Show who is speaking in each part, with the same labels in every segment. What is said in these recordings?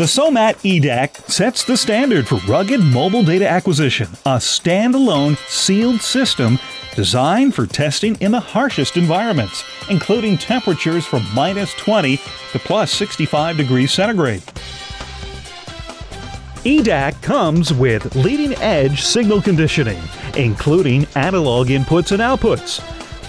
Speaker 1: The SOMAT eDAQ sets the standard for rugged mobile data acquisition, a standalone sealed system designed for testing in the harshest environments, including temperatures from minus 20 to plus 65 degrees centigrade. eDAQ comes with leading edge signal conditioning, including analog inputs and outputs,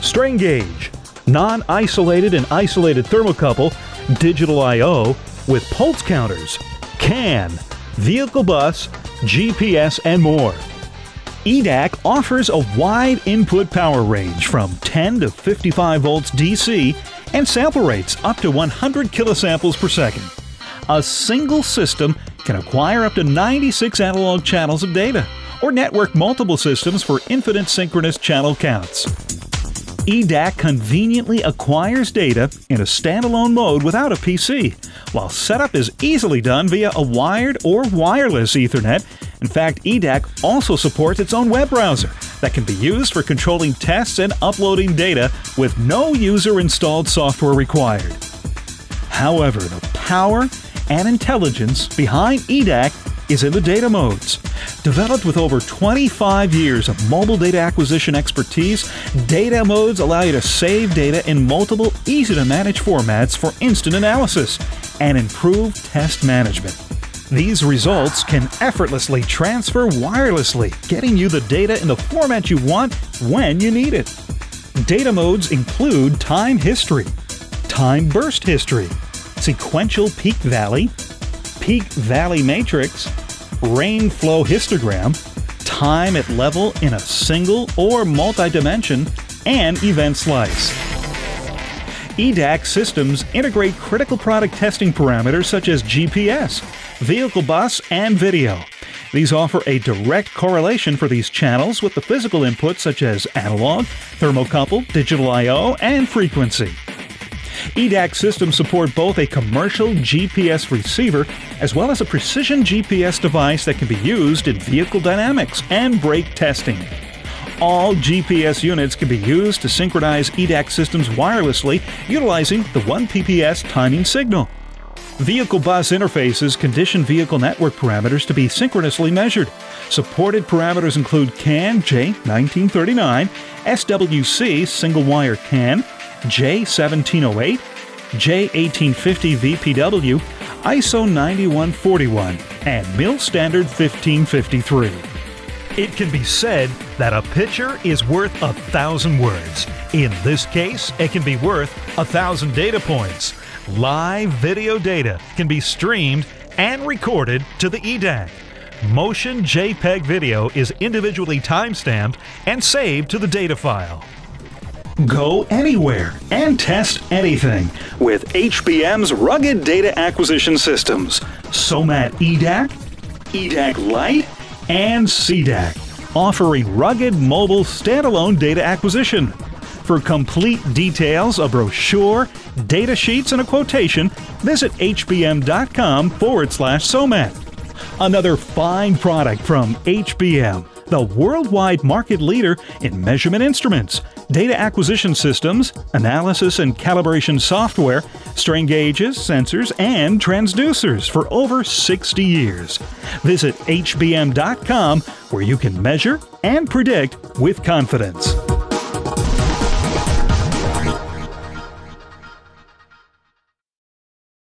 Speaker 1: strain gauge, non isolated and isolated thermocouple, digital I.O., with pulse counters, CAN, vehicle bus, GPS, and more. eDAQ offers a wide input power range from 10 to 55 volts DC and sample rates up to 100 kilosamples per second. A single system can acquire up to 96 analog channels of data or network multiple systems for infinite synchronous channel counts. eDAQ conveniently acquires data in a standalone mode without a PC, while setup is easily done via a wired or wireless Ethernet. In fact, eDAQ also supports its own web browser that can be used for controlling tests and uploading data with no user installed software required. However, the power and intelligence behind eDAQ is in the data modes. Developed with over 25 years of mobile data acquisition expertise, data modes allow you to save data in multiple, easy to manage formats for instant analysis and improve test management. These results can effortlessly transfer wirelessly, getting you the data in the format you want when you need it. Data modes include time history, time burst history, sequential peak valley, peak valley matrix, rain flow histogram, time at level in a single or multi-dimension, and event slice. eDAQ systems integrate critical product testing parameters such as GPS, vehicle bus, and video. These offer a direct correlation for these channels with the physical inputs such as analog, thermocouple, digital I/O, and frequency. eDAQ systems support both a commercial GPS receiver as well as a precision GPS device that can be used in vehicle dynamics and brake testing. All GPS units can be used to synchronize eDAQ systems wirelessly utilizing the 1 PPS timing signal. Vehicle bus interfaces condition vehicle network parameters to be synchronously measured. Supported parameters include CAN J1939, SWC single wire CAN, J1708, J1850 VPW, ISO 9141, and MIL Standard 1553. It can be said that a picture is worth a thousand words. In this case, it can be worth a thousand data points. Live video data can be streamed and recorded to the eDAQ. Motion JPEG video is individually timestamped and saved to the data file. Go anywhere and test anything with HBM's rugged data acquisition systems SOMAT eDAQ, eDAQ Lite, and CDAC, offering rugged mobile standalone data acquisition. For complete details, a brochure, data sheets, and a quotation, visit hbm.com forward slash SOMAT. Another fine product from HBM, the worldwide market leader in measurement instruments, data acquisition systems, analysis and calibration software, strain gauges, sensors, and transducers for over 60 years. Visit hbm.com where you can measure and predict with confidence.